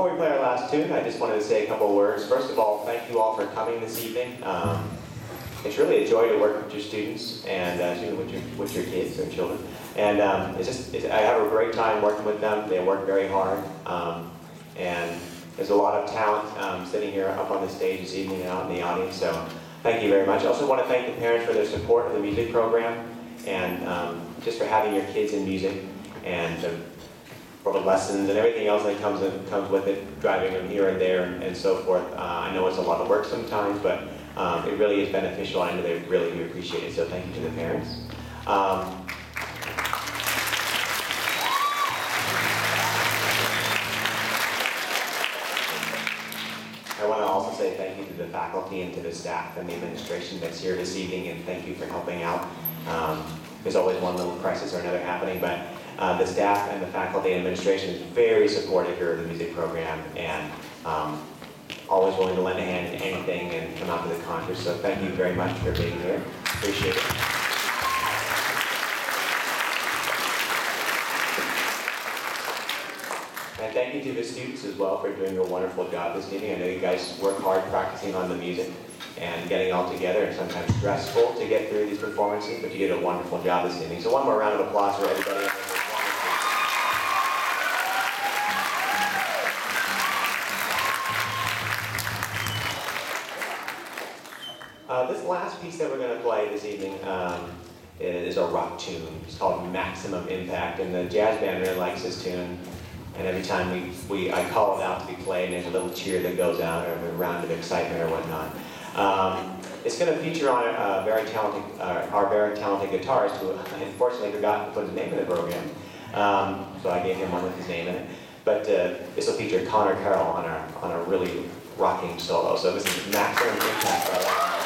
before we play our last tune, I just wanted to say a couple of words. First of all, thank you all for coming this evening. Um, it's really a joy to work with your students and uh, with, your, with your kids and children. And um, it's just, it's, I have a great time working with them. They work very hard. Um, and there's a lot of talent um, sitting here up on the stage this evening and out in the audience. So thank you very much. I also want to thank the parents for their support of the music program and um, just for having your kids in music and the, for the lessons and everything else that comes in, comes with it, driving them here and there and, and so forth. Uh, I know it's a lot of work sometimes, but um, it really is beneficial. And I know they really do appreciate it. So thank you to the parents. Um, I want to also say thank you to the faculty and to the staff and the administration that's here this evening, and thank you for helping out. Um, There's always one little crisis or another happening, but uh, the staff and the faculty and administration is very supportive here of the music program, and um, always willing to lend a hand in anything and come out to the concerts. So thank you very much for being here. Appreciate it. And thank you to the students as well for doing a wonderful job this evening. I know you guys work hard practicing on the music and getting all together. and sometimes stressful to get through these performances, but you did a wonderful job this evening. So one more round of applause for everybody. Uh, this last piece that we're going to play this evening um, is a rock tune. It's called Maximum Impact, and the jazz band really likes this tune. And every time we, we I call it out to be played, there's a little cheer that goes out, or a round of excitement or whatnot. Um, it's going to feature on a very talented, uh, our very talented guitarist, who unfortunately forgot to put his name in the program. Um, so I gave him one with his name in it. But uh, this will feature Connor Carroll on a, on a really rocking solo. So this is Maximum Impact.